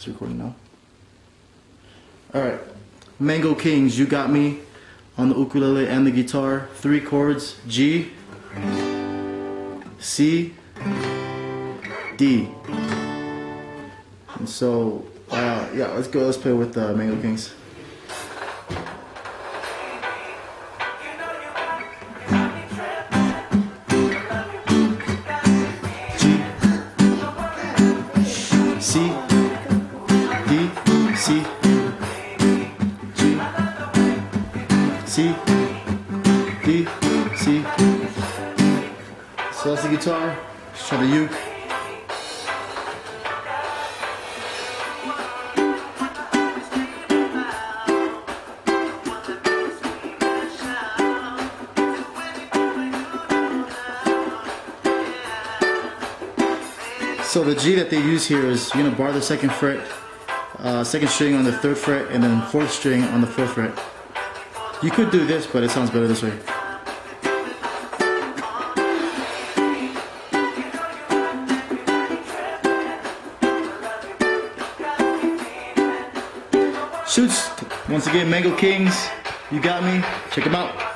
It's recording now. All right, Mango Kingz, you got me on the ukulele and the guitar. Three chords: G, C, D. And so, uh, yeah, let's go. Let's play with uh, Mango Kingz. D, C, G, C, D, C. So that's the guitar. Let's try the uke. So the G that they use here is you're gonna bar the second fret, uh, second string on the third fret, and then fourth string on the fourth fret. You could do this, but it sounds better this way. Shoots. Once again, Mango Kingz. You got me. Check them out.